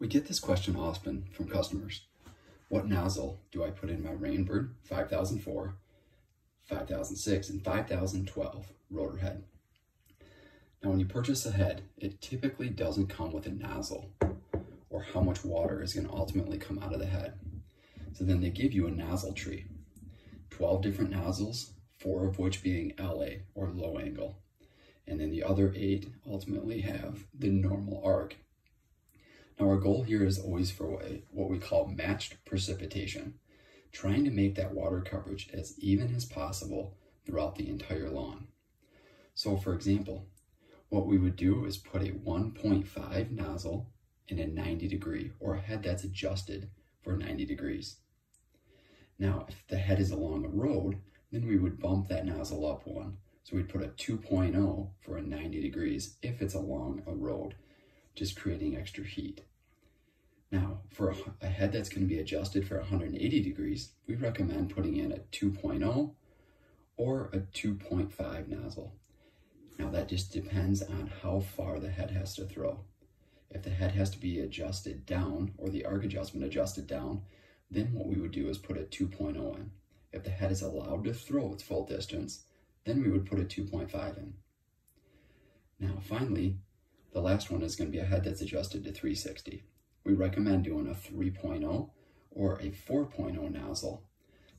We get this question often from customers. What nozzle do I put in my Rainbird 5004, 5006, and 5012 rotor head? Now when you purchase a head, it typically doesn't come with a nozzle or how much water is going to ultimately come out of the head. So then they give you a nozzle tree. 12 different nozzles, four of which being LA or low angle. And then the other eight ultimately have the normal arc. Now our goal here is always for what we call matched precipitation, trying to make that water coverage as even as possible throughout the entire lawn. So for example, what we would do is put a 1.5 nozzle in a 90 degree or a head that's adjusted for 90 degrees. Now, if the head is along a road, then we would bump that nozzle up one. So we'd put a 2.0 for a 90 degrees if it's along a road, just creating extra heat. Now, for a, head that's going to be adjusted for 180 degrees, we recommend putting in a 2.0 or a 2.5 nozzle. Now that just depends on how far the head has to throw. If the head has to be adjusted down or the arc adjustment adjusted down, then what we would do is put a 2.0 in. If the head is allowed to throw its full distance, then we would put a 2.5 in. Now finally, the last one is going to be a head that's adjusted to 360. We recommend doing a 3.0 or a 4.0 nozzle,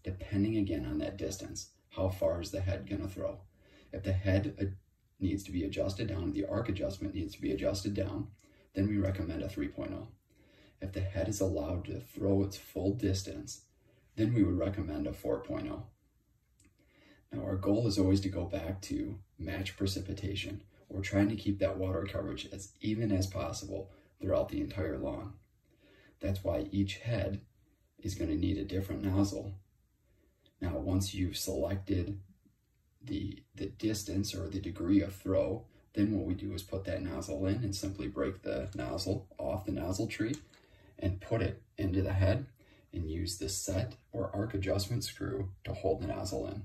depending again on that distance. How far is the head going to throw? If the head uh, needs to be adjusted down, the arc adjustment needs to be adjusted down, then we recommend a 3.0. If the head is allowed to throw its full distance, then we would recommend a 4.0. Now our goal is always to go back to match precipitation. We're trying to keep that water coverage as even as possible throughout the entire lawn. That's why each head is going to need a different nozzle. Now once you've selected the, the distance or the degree of throw, then what we do is put that nozzle in and simply break the nozzle off the nozzle tree and put it into the head and use the set or arc adjustment screw to hold the nozzle in.